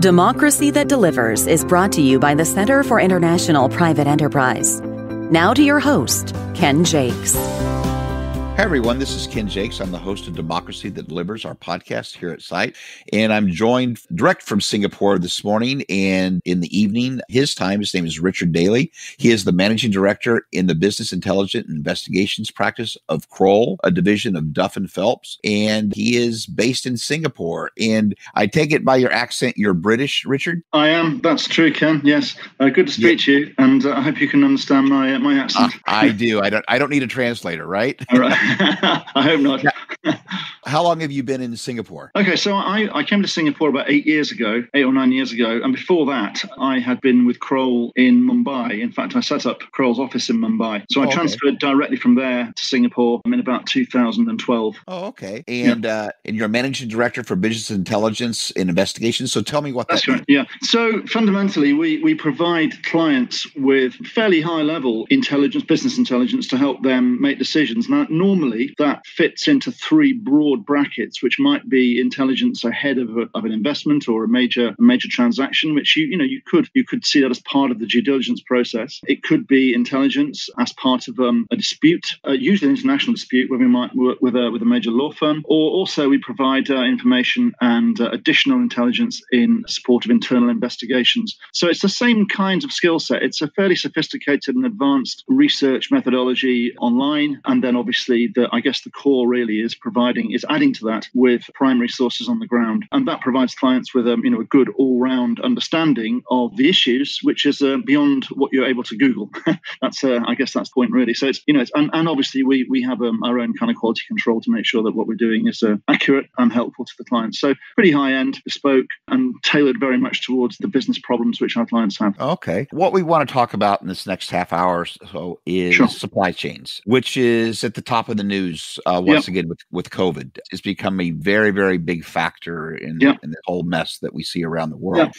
Democracy That Delivers is brought to you by the Center for International Private Enterprise. Now to your host, Ken Jaques. Hi, everyone. This is Ken Jaques. I'm the host of Democracy That Delivers, our podcast here at CIPE. And I'm joined direct from Singapore this morning and in the evening. His time, his name is Richard Dailly. He is the managing director in the business intelligence and investigations practice of Kroll, a division of Duff and Phelps. And he is based in Singapore. And I take it by your accent, you're British, Richard? I am. That's true, Ken. Yes. Uh, good to speak yeah. to you. And uh, I hope you can understand my, uh, my accent. I do. I don't, I don't need a translator, right? All right. I hope not. How long have you been in Singapore? Okay, so I, I came to Singapore about eight years ago, eight or nine years ago. And before that, I had been with Kroll in Mumbai. In fact, I set up Kroll's office in Mumbai. So I oh, transferred directly from there to Singapore in about 2012. Oh, okay. And yeah. uh, and you're managing director for business intelligence and investigations. So tell me what that's that right. Yeah. So fundamentally, we, we provide clients with fairly high level intelligence, business intelligence to help them make decisions. Now, normally that fits into three broad brackets, which might be intelligence ahead of, a, of an investment or a major a major transaction, which you you know you could you could see that as part of the due diligence process. It could be intelligence as part of um, a dispute, uh, usually an international dispute, where we might work with a with a major law firm, or also we provide uh, information and uh, additional intelligence in support of internal investigations. So it's the same kinds of skill set. It's a fairly sophisticated and advanced research methodology online, and then obviously the I guess the core really is providing is adding to that with primary sources on the ground, and that provides clients with um, you know a good all-round understanding of the issues, which is uh, beyond what you're able to Google. that's uh, I guess that's the point really. So it's you know it's, and, and obviously we we have um, our own kind of quality control to make sure that what we're doing is uh, accurate and helpful to the clients. So pretty high end, bespoke, and tailored very much towards the business problems which our clients have. Okay, what we want to talk about in this next half hour or so is sure. supply chains, which is at the top of the news uh, once yep. again with with COVID. It's become a very very big factor in, yep. in the whole mess that we see around the world. Yep.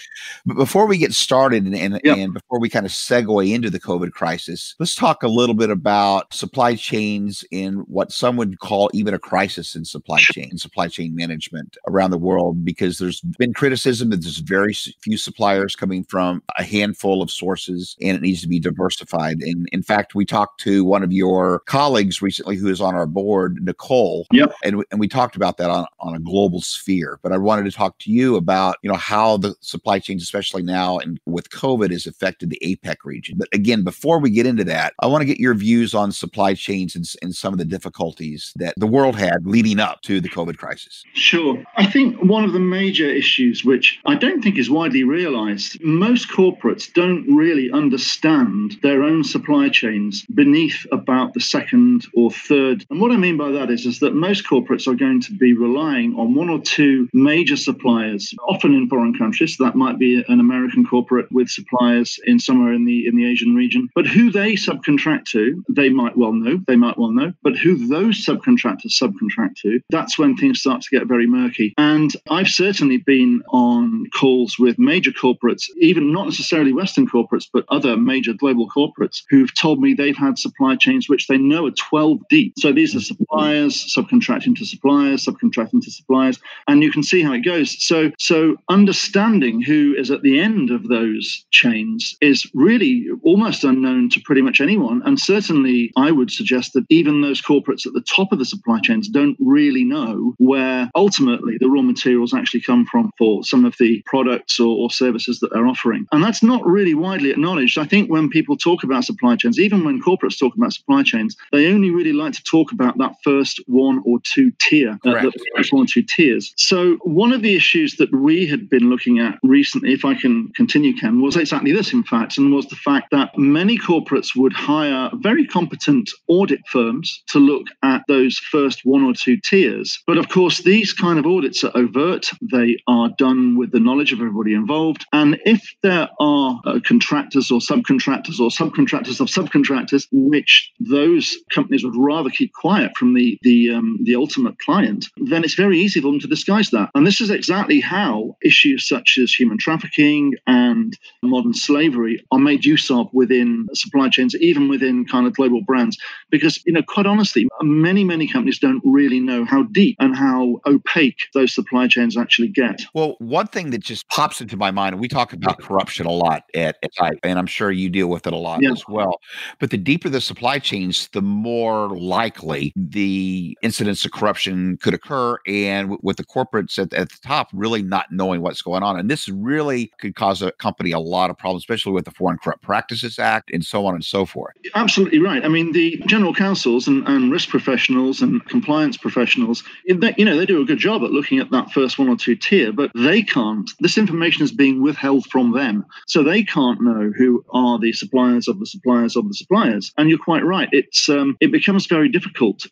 But before we get started and and, and before we kind of segue into the COVID crisis, let's talk a little bit about supply chains in what some would call even a crisis in supply chain and supply chain management around the world because there's been criticism that there's very few suppliers coming from a handful of sources and it needs to be diversified. And in fact, we talked to one of your colleagues recently who is on our board, Nicole, yep. and, and we talked about that on, on a global sphere. But I wanted to talk to you about, you know, how the supply chains, especially now and with COVID, has affected the APAC region. But again, before we get into that, I want to get your views on supply chains and, and some of the difficulties that the world had leading up to the COVID crisis. Sure. I think one of the major issues, which I don't think is widely realized, most corporates don't really understand their own supply chains beneath about the second or third. And what I mean by that is, is that most corporates are going to be relying on one or two major suppliers, often in foreign countries. That might be an American corporate with suppliers in somewhere in the in the Asian region. But who they subcontract to, they might well know. They might well know. But who those subcontractors subcontract to, that's when things start to get very murky. And I've certainly been on calls with major corporates, even not necessarily Western corporates, but other major global corporates who've told me they've had supply chains which they know are 12 deep. So these are suppliers subcontracting to suppliers, subcontracting to suppliers, and you can see how it goes. So so understanding who is at the end of those chains is really almost unknown to pretty much anyone. And certainly I would suggest that even those corporates at the top of the supply chains don't really know where ultimately the raw materials actually come from for some of the products or, or services that they're offering. And that's not really widely acknowledged. I think when people talk about supply chains, even when corporates talk about supply chains, they only really like to talk about that first one or two tier, uh, the first one or two tiers. So one of the issues that we had been looking at recently, if I can continue, Ken, was exactly this, in fact, and was the fact that many corporates would hire very competent audit firms to look at those first one or two tiers. But of course, these kind of audits are overt. They are done with the knowledge of everybody involved. And if there are uh, contractors or subcontractors or subcontractors of subcontractors, which those companies would rather keep quiet from the the, um, the ultimate client, then it's very easy for them to disguise that. And this is exactly how issues such as human trafficking and modern slavery are made use of within supply chains, even within kind of global brands. Because, you know, quite honestly, many, many companies don't really know how deep and how opaque those supply chains actually get. Well, one thing that just pops into my mind, and we talk about corruption a lot at, at and I'm sure you deal with it a lot yeah. as well. But the deeper the supply chains, the more likely the incidents of corruption could occur. And with the corporates at, at the top really not knowing what's going on. And this really could cause a company a lot of problems, especially with the Foreign Corrupt Practices Act and so on and so forth. Absolutely right. I mean, the general counsels and, and risk professionals and compliance professionals, they, you know, they do a good job at looking at that first one or two tier, but they can't. This information is being withheld from them. So they can't know who are the suppliers of the suppliers of the suppliers. And you're quite right. It's um, it becomes very difficult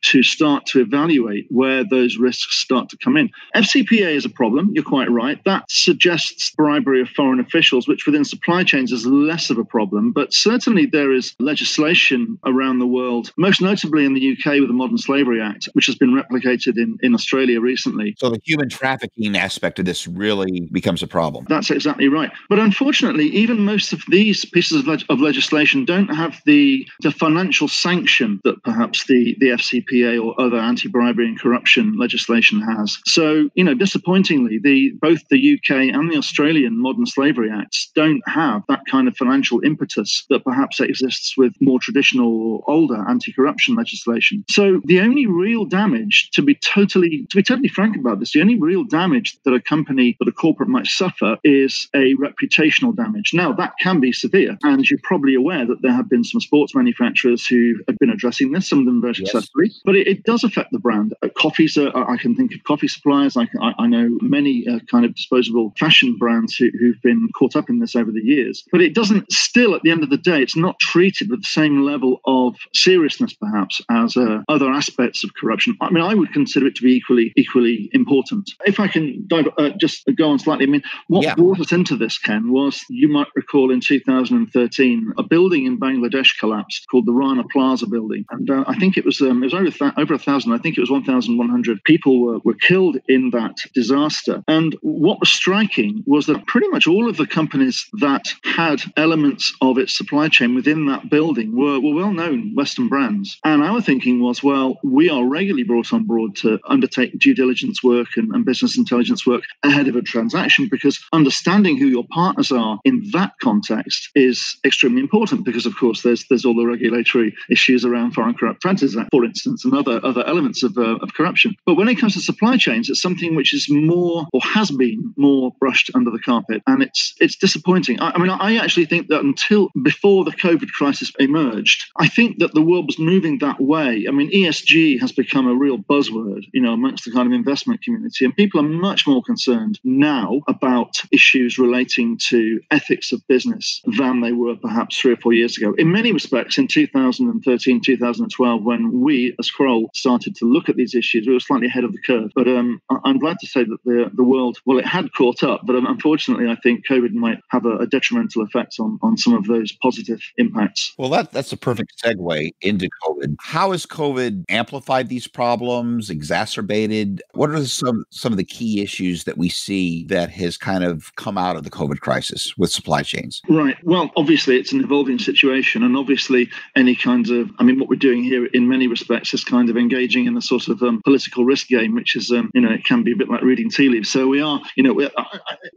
to start to evaluate where those risks start to come in. FCPA is a problem. You're quite right. That suggests bribery of foreign officials, which within supply chains is less of a problem. But certainly there is legislation around the world, most notably in the UK with the Modern Slavery Act, which has been replicated in, in Australia recently. So the human trafficking aspect of this really becomes a problem. That's exactly right. But unfortunately, even most of these pieces of, leg- of legislation don't have the, the financial sanction that perhaps the, the FCPA or other anti-bribery and corruption legislation has. So, you know, disappointingly, the both the UK and the Australian Modern Slavery Acts don't have that kind of financial impetus that perhaps exists with more traditional or older anti-corruption legislation. So the only real damage, to be totally to be totally frank about this, the only real damage that a company that a corporate might suffer is a reputational damage. Now that can be severe, and you're probably aware that there have been some sports manufacturers who have been addressing this, some of them very yes. but it, it, does affect the brand. Uh, coffees, are, I can think of coffee suppliers. I, I, I know many uh, kind of disposable fashion brands who, who've been caught up in this over the years, but it doesn't still, at the end of the day, it's not treated with the same level of seriousness, perhaps, as uh, other aspects of corruption. I mean, I would consider it to be equally equally important. If I can dive, uh, just go on slightly, I mean, what yeah. brought us into this, Ken, was you might recall in 2013, a building in Bangladesh collapsed called the Rana Plaza building, and uh, I think it was um, it was over th- over a thousand. I think it was 1,100 people were, were killed in that disaster. And what was striking was that pretty much all of the companies that had elements of its supply chain within that building were, were well known Western brands. And our thinking was, well, we are regularly brought on board to undertake due diligence work and, and business intelligence work ahead of a transaction because understanding who your partners are in that context is extremely important because, of course, there's there's all the regulatory issues around foreign corrupt practices, for instance, and other other elements of, uh, of corruption. But when it comes to supply chains, it's something which is more or has been more brushed under the carpet, and it's it's disappointing. I, I mean, I actually think that until before the COVID crisis emerged, I think that the world was moving that way. I mean, ESG has become a real buzzword, you know, amongst the kind of investment community, and people are much more concerned now about issues relating to ethics of business than they were perhaps three or four years ago. In many respects, in 2013, 2012, when we as Kroll started to look at these issues, we were slightly ahead of the curve. But um, I'm glad to say that the the world, well, it had caught up, but um, unfortunately, I think COVID might have a, a detrimental effect on on some of those positive impacts. Well, that that's a perfect segue into COVID. How has COVID amplified these problems, exacerbated? What are some some of the key issues that we see that has kind of come out of the COVID crisis with supply chains? Right. Well, obviously, it's an evolving situation, and obviously, any kinds of I mean, what we're doing here in many respects is kind of engaging in a sort of um, political risk game, which is um, you know it can be a bit like reading tea leaves. So we are you know we are,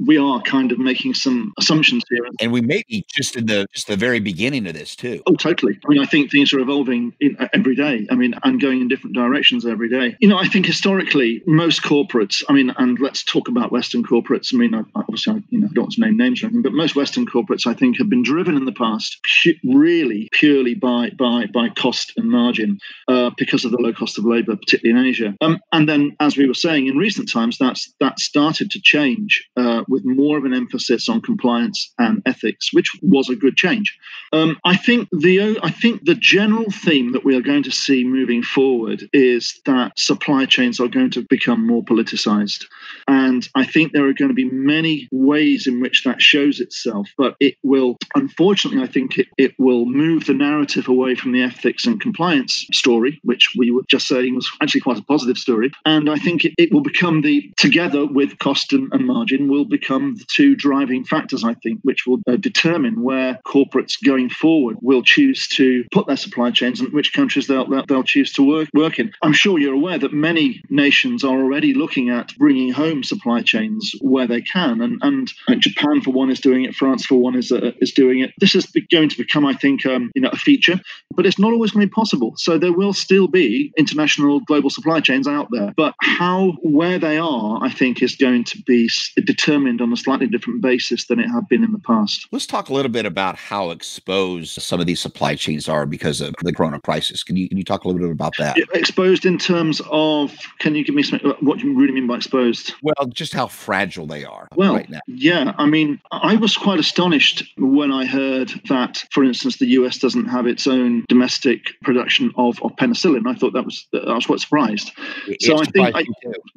we are kind of making some assumptions here, and we may be just in the just the very beginning of this too. Oh, totally. I mean, I think things are evolving in, uh, every day. I mean, and going in different directions every day. You know, I think historically, most corporates. I mean, and let's talk about Western corporates. I mean, I, obviously, I, you know, I don't want to name names or anything, but most Western corporates, I think, have been driven in the past pu- really purely by by by cost and margin uh, because of the low cost of labour, particularly in Asia. Um, and then, as we were saying, in recent times, that's that started to change uh, with more of an emphasis on compliance and ethics, which was a good change. Um, I think the I think the general theme that we are going to see moving forward is that supply chains are going to become more politicized, and I think there are going to be many ways in which that shows itself. But it will, unfortunately, I think it, it will move the narrative away from the ethics and compliance story, which we were just saying was actually quite a positive story. And I think it, it will become the, together with cost and, and, margin, will become the two driving factors, I think, which will uh, determine where corporates going forward will choose to put their supply chains and which countries they'll, they'll choose to work, work in. I'm sure you're aware that many nations are already looking at bringing home supply chains where they can. And, and Japan, for one, is doing it. France, for one, is, uh, is doing it. This is going to become, I think, um, you know, a feature, but it's not always going to be possible. So there will still be international global supply chains out there. But how, where they are, I think, is going to be determined on a slightly different basis than it had been in the past. Let's talk a little bit about how exposed some of these supply chains are because of the corona crisis. Can you can you talk a little bit about that? Exposed in terms of, can you give me some, uh, what do you really mean by exposed? Well, just how fragile they are well, right now. Yeah, I mean, I was quite astonished when I heard that, for instance, the US doesn't have its own domestic production of, of penicillin. I thought that was, I was quite surprised. It so I think, I,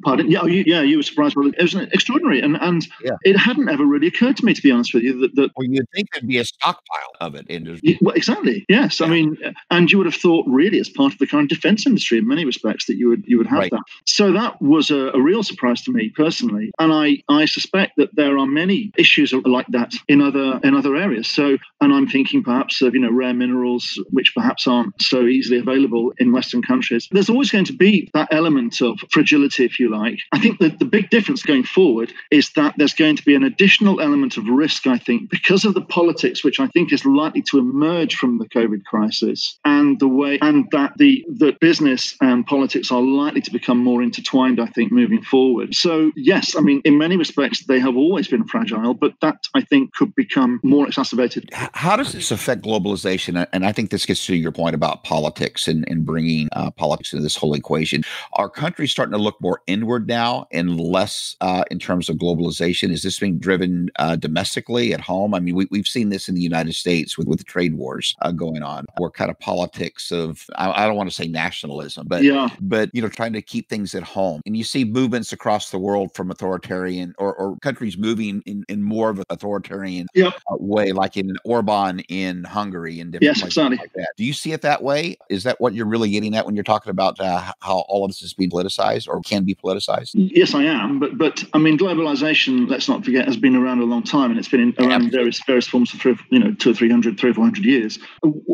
pardon? Yeah, oh, you, yeah, you were surprised. Well, it was extraordinary. And, and yeah. it hadn't ever really occurred to me, to be honest with you, that. that well, you'd think there'd be a stockpile of it. In yeah, well, exactly. Yes. Yeah. I mean, and you would have thought, really, as part of the current defense industry in many respects, that you would you would have right. that. So that was a, a real surprise to me personally. And I, I suspect that there are many issues like that in other in other areas. So, and I'm thinking perhaps of you know rare minerals which perhaps aren't so easily available in Western countries. There's always going to be that element of fragility, if you like. I think that the big difference going forward is that there's going to be an additional element of risk. I think because of the politics, which I think is likely to emerge from the COVID crisis, and the way and that the that business and politics are likely to become more intertwined. I think moving forward. So yes, I mean in many respects they have always been fragile, but that I think could become more exacerbated. How does this affect globalization? And I think this gets to your point about politics and, and bringing uh, politics into this whole equation. Are countries starting to look more inward now and less uh, in terms of globalization? Is this being driven uh, domestically at home? I mean, we, we've seen this in the United States with, with the trade wars uh, going on, where kind of politics of, I, I don't want to say nationalism, but, yeah. but, you know, trying to keep things at home. And you see movements across the world from authoritarian or, or countries moving in, in more of an authoritarian yep. uh, way, like in Orban in Hungary and different yes, exactly. like that. Do you see it that way? Is that what you're really getting at when you're talking about uh, how all of this is being politicized or can be politicized? Yes, I am. But but I mean, globalization. Let's not forget has been around a long time, and it's been in, around various various forms for three, you know two or three hundred, three or four hundred years.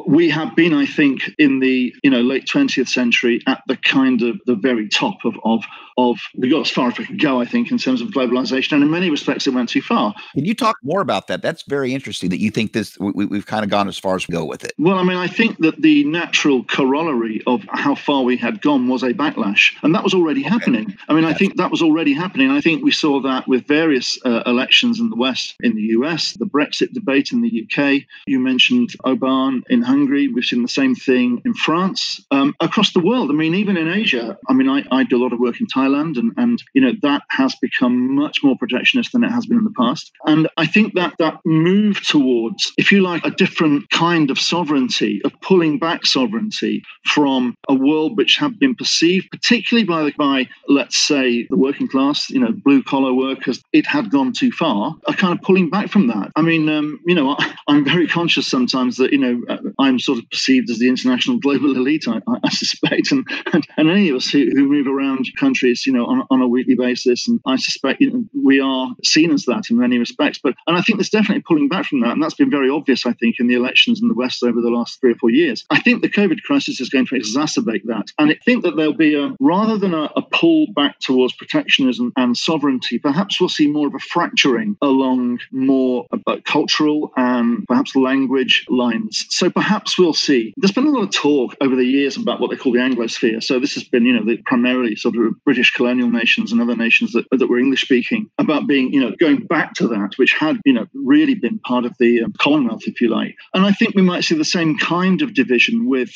We have been, I think, in the you know late twentieth century at the kind of the very top of of of we got as far as we could go, I think, in terms of globalization, and in many respects, it went too far. Can you talk more about that? That's very interesting. That you think this we, we've kind of gone as far as we go with it. Well, I mean, I think that the natural corollary of how far we had gone was a backlash, and that was already happening. I mean, I think that was already happening. I think we saw that with various uh, elections in the West, in the US, the Brexit debate in the UK. You mentioned Orban in Hungary. We've seen the same thing in France, um, across the world. I mean, even in Asia. I mean, I, I do a lot of work in Thailand, and and you know that has become much more protectionist than it has been in the past. And I think that that move towards, if you like, a different kind of sovereignty, of pulling back sovereignty from a world which had been perceived, particularly by the by let's say the working class, you know, blue collar workers, it had gone too far. Are kind of pulling back from that. I mean, um, you know, I, am very conscious sometimes that you know uh, I'm sort of perceived as the international global elite. I, I suspect, and, and, and any of us who, who move around countries, you know, on, on a weekly basis, and I suspect you know, we are seen as that in many respects. But and I think there's definitely pulling back from that, and that's been very obvious, I think, in the elections in the West over the last three or four years. I think the COVID crisis is going to exacerbate that, and I think that there'll be a rather than a, a pull back towards protectionism and sovereignty, perhaps we'll see more of a fracturing along more cultural and perhaps language lines. So perhaps we'll see. There's been a lot of talk over the years about what they call the Anglosphere. So this has been, you know, the primarily sort of British colonial nations and other nations that, that were English speaking about being, you know, going back to that, which had, you know, really been part of the um, Commonwealth, if you like. And I think we might see the same kind of division with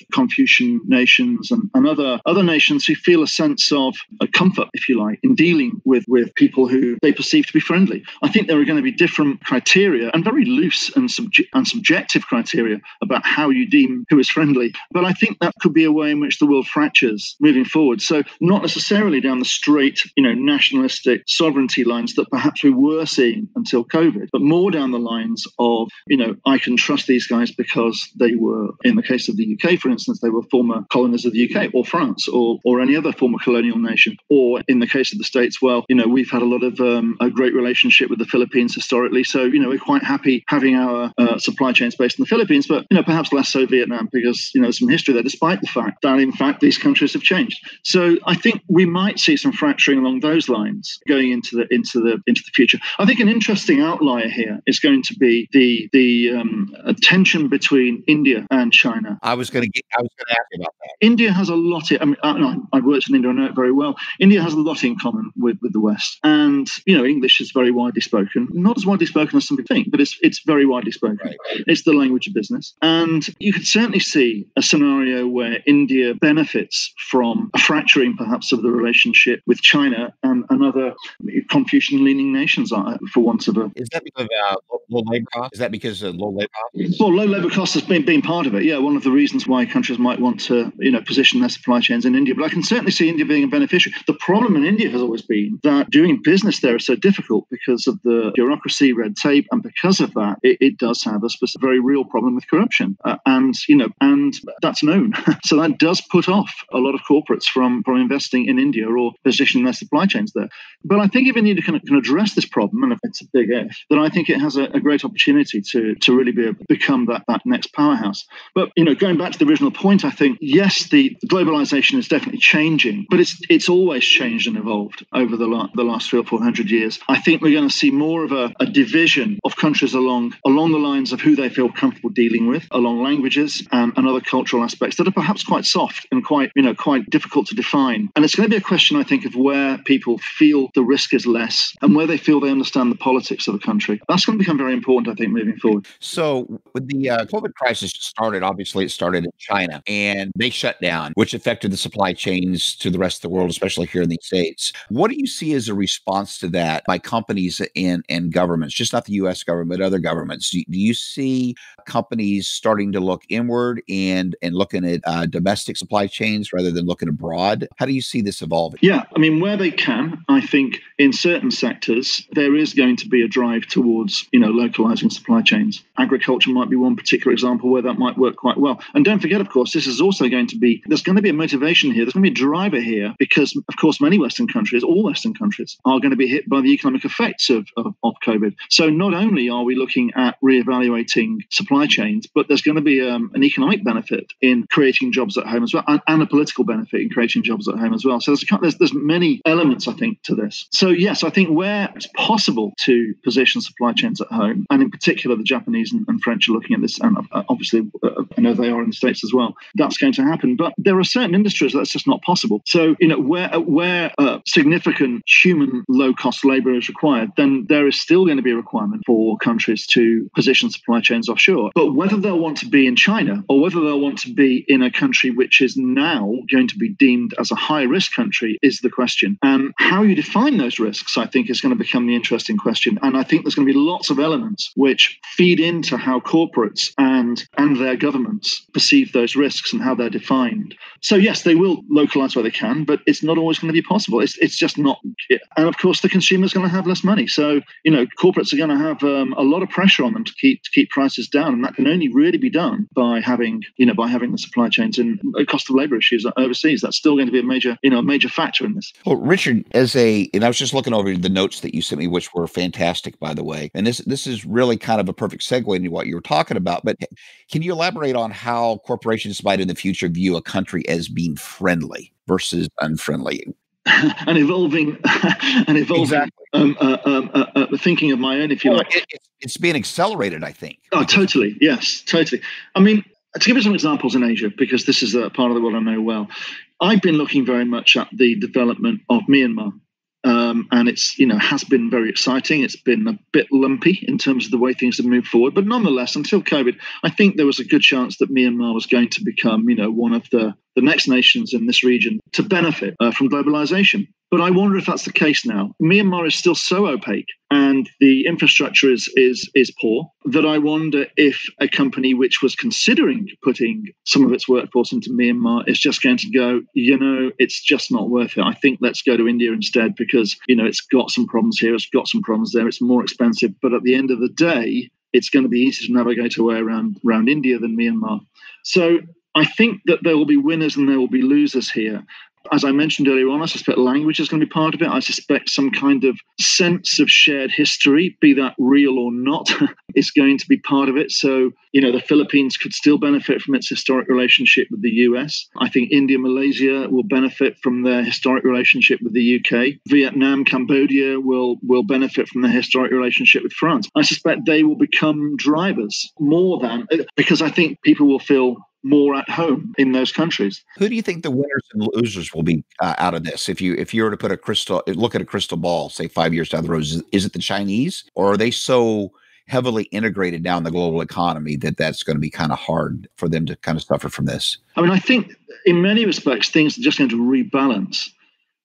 Confucian nations and, and other other nations who feel a sense of uh, comfort, if you like, in dealing with with people who they perceive to be friendly. I think there are going to be different criteria and very loose and sub- and subjective criteria about how you deem who is friendly. But I think that could be a way in which the world fractures moving forward. So not necessarily down the straight, you know, nationalistic sovereignty lines that perhaps we were seeing until COVID, but more down the lines of, you know, I can trust these guys because they were, in the case of the UK, for instance, they were former colonies of the UK or France or, or any other former colonial nation. Or in the case of the States, well, you know, we've had a lot of um, a great relationship with the Philippines historically. So, you know, we're quite happy having our uh, supply chains based in the Philippines, but, you know, perhaps less so Vietnam because, you know, there's some history there, despite the fact that, in fact, these countries have changed. So I think we might see some fracturing along those lines going into the into the into the future. I think an interesting outlier here is going to be the the um, tension between India and China. I was going to I was going to ask you about that. India has a lot. I mean, I, I've worked in India, I know it very well. India has a lot in common with, with the West, and you know, English is very widely spoken. Not as widely spoken as some people think, but it's it's very widely spoken. Right. It's the language of business, and you could certainly see a scenario where India benefits from a fracturing, perhaps, of the relationship with China and, and other Confucian-leaning nations, uh, for want of a. Is that because of uh, low labor costs? Is that because of low labor costs? Well, low labor costs has been, been part of it. Yeah, one of the reasons why countries might want to, you know, position their supply chains in India. But I can certainly see India being a beneficiary. The problem in India has always been that doing business there is so difficult because of the bureaucracy, red tape, and because of that, it, it does have a specific, very real problem with corruption, uh, and you know, and that's known. so that does put off a lot of corporates from from investing in India or positioning their supply chains there. But I think if India can, can address this problem, and if it's a big if, then I think it has a, a great opportunity to to really be a, become that that next powerhouse. But you know, going back to the original point, I think yes, the globalization is definitely changing, but it's it's always changed and evolved over the, la- the last three or four hundred years. I think we're going to see more of a, a division of countries along along the lines of who they feel comfortable dealing with, along languages and, and other cultural aspects that are perhaps quite soft and quite you know quite difficult to define. And it's going to be a question, I think, of where people feel the risk is less and where they feel they understand the politics of a country. That's going to become very important, I think, moving forward. So, when the uh, COVID crisis started, obviously it started in China and they shut down, which affected the supply chains to the rest of the world, especially here in the States. What do you see as a response to that by companies and, and governments, just not the US government, but other governments? Do, do you see companies starting to look inward and, and looking at uh, domestic supply chains rather than looking abroad? How do you see this evolving? Yeah, I mean, where they can, I think in certain sectors, there is going to be a drive towards, you know, localizing supply chains. Agriculture might be one particular example where that might work quite well. And don't forget, of course, this is also going to be, there's going to be a motivation here. There's going to be a driver here because, of course, many Western countries, all Western countries, are going to be hit by the economic effects of, of, of COVID. So not only are we looking at reevaluating supply chains, but there's going to be um, an economic benefit in creating jobs at home as well, and, and, a political benefit in creating jobs at home as well. So there's, there's, there's many elements, I think, to this. So yes, I think where it's possible to position supply chains at home, and in particular the Japanese and, and French are looking at this, and uh, obviously uh, I know they are in the States as well, that's going to happen. But there are certain industries that's just not possible. So, you know, where, where uh, significant human low cost labor is required, then there is still going to be a requirement for countries to position supply chains offshore. But whether they'll want to be in China or whether they'll want to be in a country which is now going to be deemed as a high risk country is the question. And how you define those risks, I think, is going to become the interesting question. And I think there's going to be lots of elements which feed into how corporates and and their governments perceive those risks and how they're defined. So yes, they will localize where they can, but it's not always going to be possible. It's it's just not. And of course, the consumer is going to have less money. So you know, corporates are going to have um, a lot of pressure on them to keep to keep prices down, and that can only really be done by having you know by having the supply chains and cost of labor issues overseas. That's still going to be a major you know a major factor in this. Well, Richard, as a and I was just looking over the notes that you sent me, which were fantastic, by the way, and this this is really kind of a perfect segue into what you were talking about. But can you elaborate on how corporations might in the future view a country as being friendly versus unfriendly? and evolving and evolving exactly. um, uh, um, uh, uh, thinking of my own, if you well, like. It, it's being accelerated, I think. Oh, totally. Yes, totally. I mean, to give you some examples in Asia, because this is a part of the world I know well, I've been looking very much at the development of Myanmar um, and it's you know has been very exciting. It's been a bit lumpy in terms of the way things have moved forward, but nonetheless, until COVID, I think there was a good chance that Myanmar was going to become you know one of the the next nations in this region to benefit uh, from globalization. But I wonder if that's the case now. Myanmar is still so opaque and the infrastructure is, is, is poor that I wonder if a company which was considering putting some of its workforce into Myanmar is just going to go, you know, it's just not worth it. I think let's go to India instead because, you know, it's got some problems here, it's got some problems there, it's more expensive. But at the end of the day, it's going to be easier to navigate away around, around India than Myanmar. So I think that there will be winners and there will be losers here. As I mentioned earlier on, I suspect language is going to be part of it. I suspect some kind of sense of shared history, be that real or not, is going to be part of it. So, you know, the Philippines could still benefit from its historic relationship with the US. I think India, Malaysia will benefit from their historic relationship with the UK. Vietnam, Cambodia will, will benefit from their historic relationship with France. I suspect they will become drivers more than, because I think people will feel more at home in those countries. Who do you think the winners and losers will be uh, out of this? If you if you were to put a crystal look at a crystal ball, say five years down the road, is, is it the Chinese or are they so heavily integrated now in the global economy that that's going to be kind of hard for them to kind of suffer from this? I mean, I think in many respects things are just going to rebalance.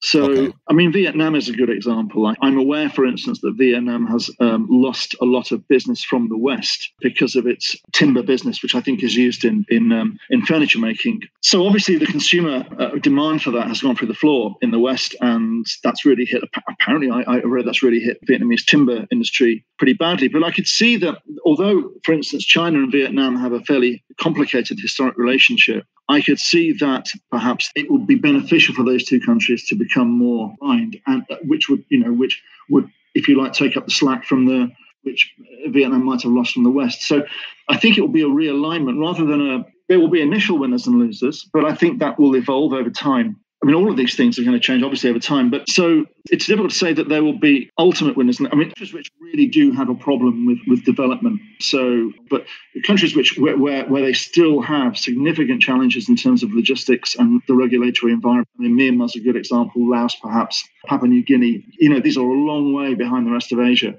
So, okay. I mean, Vietnam is a good example. I, am aware, for instance, that Vietnam has um, lost a lot of business from the West because of its timber business, which I think is used in in um, in furniture making. So, obviously, the consumer uh, demand for that has gone through the floor in the West, and that's really hit. Apparently, I, I read that's really hit Vietnamese timber industry pretty badly. But I could see that, although, for instance, China and Vietnam have a fairly complicated historic relationship, I could see that perhaps it would be beneficial for those two countries to become more aligned, and uh, which would, you know, which would, if you like, take up the slack from the which Vietnam might have lost from the West. So I think it will be a realignment rather than a. There will be initial winners and losers, but I think that will evolve over time. I mean, all of these things are going to change, obviously, over time. But so it's difficult to say that there will be ultimate winners. I mean, countries which really do have a problem with, with development. So, but countries which where, where, where they still have significant challenges in terms of logistics and the regulatory environment. I mean, Myanmar's a good example. Laos, perhaps Papua New Guinea. You know, these are a long way behind the rest of Asia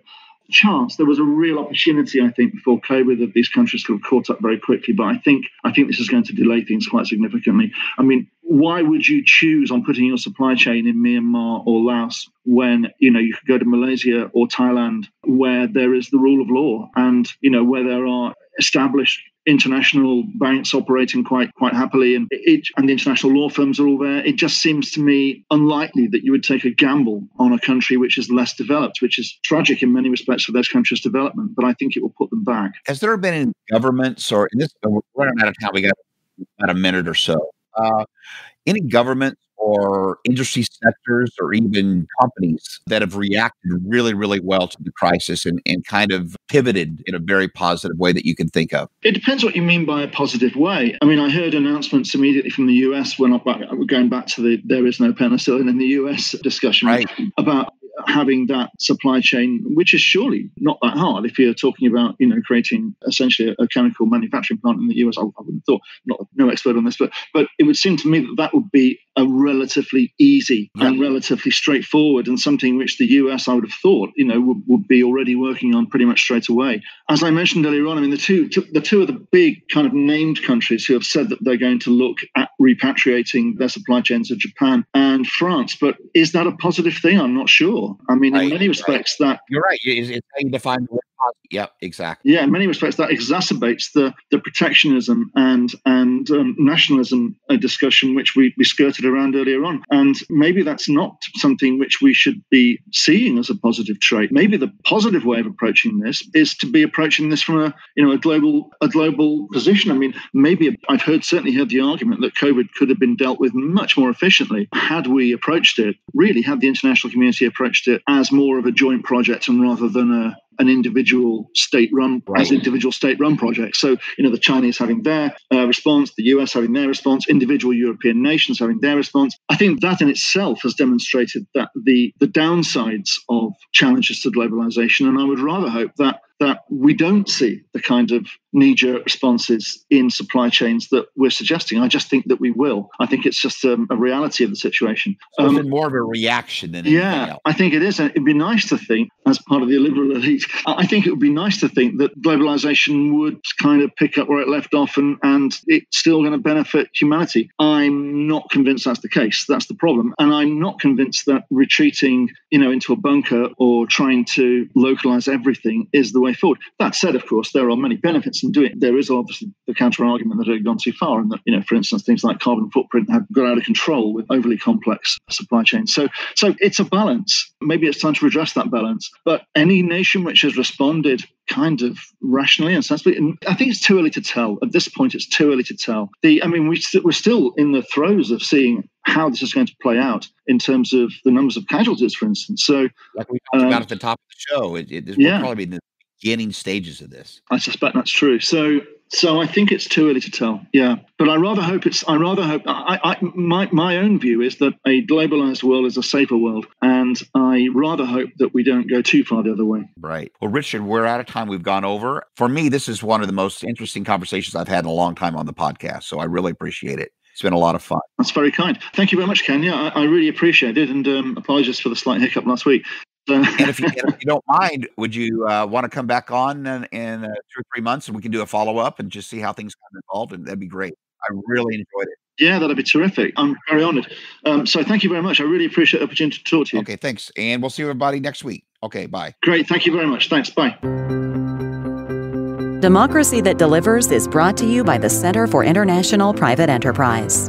chance there was a real opportunity i think before covid that these countries could have caught up very quickly. But i think i think this is going to delay things quite significantly. I mean why would you choose on putting your supply chain in myanmar or laos when you know you could go to malaysia or thailand where there is the rule of law and you know where there are established international banks operating quite quite happily and it, and the international law firms are all there. It just seems to me unlikely that you would take a gamble on a country which is less developed which is tragic in many respects for those countries development but i think it will put them back. Has there been any governments or in this we're running out of time we got about a minute or so uh, any government or industry sectors or even companies that have reacted really, really well to the crisis and, and kind of pivoted in a very positive way that you can think of? It depends what you mean by a positive way. I mean, I heard announcements immediately from the US when am going back to the there is no penicillin in the US discussion right. about having that supply chain, which is surely not that hard if you're talking about, you know, creating essentially a, a chemical manufacturing plant in the US. I, I wouldn't have thought, not no expert on this, but but it would seem to me that that would be a relatively easy yeah. and relatively straightforward and something which the US, I would have thought, you know, would, would be already working on pretty much straight away. As I mentioned earlier on, I mean, the two, the two of the big kind of named countries who have said that they're going to look at repatriating their supply chains are Japan and France. But is that a positive thing? I'm not sure. I mean, right, in many respects, right. that you're right. It's, it's how you define Yep, exactly. Yeah, in many respects, that exacerbates the the protectionism and and um, nationalism uh, discussion which we, we skirted around earlier on. And maybe that's not something which we should be seeing as a positive trait. Maybe the positive way of approaching this is to be approaching this from a you know a global a global position. I mean, maybe I've heard certainly heard the argument that COVID could have been dealt with much more efficiently had we approached it really had the international community approached it as more of a joint project and rather than a an individual state-run right. as individual state-run projects. So you know the Chinese having their uh, response, the US having their response, individual European nations having their response. I think that in itself has demonstrated that the the downsides of challenges to globalization, and I would rather hope that that we don't see the kind of knee jerk responses in supply chains that we're suggesting. I just think that we will. I think it's just um, a reality of the situation. So um, more of a reaction than yeah, else. I think it is. And it'd be nice to think, as part of the liberal elite, I think it would be nice to think that globalization would kind of pick up where it left off and, and it's still going to benefit humanity. I'm not convinced that's the case. That's the problem. And I'm not convinced that retreating, you know, into a bunker or trying to localize everything is the way forward. That said, of course, there are many benefits in doing it. There is obviously the counter argument that it had gone too far and that, you know, for instance, things like carbon footprint have got out of control with overly complex supply chains. So so it's a balance. Maybe it's time to redress that balance. But any nation which has responded kind of rationally and sensibly. And I think it's too early to tell. At this point, it's too early to tell. The, I mean, we we're still in the throes of seeing how this is going to play out in terms of the numbers of casualties, for instance. So, like we talked um, about at the top of the show, it, it, yeah. probably be the beginning stages of this. I suspect that's true. So, so I think it's too early to tell. Yeah, but I rather hope it's. I rather hope. I, I, my my own view is that a globalized world is a safer world, and I rather hope that we don't go too far the other way. Right. Well, Richard, we're out of time. We've gone over. For me, this is one of the most interesting conversations I've had in a long time on the podcast. So I really appreciate it. It's been a lot of fun. That's very kind. Thank you very much, Ken. Yeah, I, I really appreciate it, and um, apologies for the slight hiccup last week and, if you, if you don't mind, would you uh, want to come back on in, in uh, two or three months and we can do a follow up and just see how things got involved? And that'd be great. I really enjoyed it. Yeah, that'd be terrific. I'm very honored. Um, so thank you very much. I really appreciate the opportunity to talk to you. Okay, thanks. And we'll see everybody next week. Okay, bye. Great. Thank you very much. Thanks. Bye. Democracy That Delivers is brought to you by the Center for International Private Enterprise.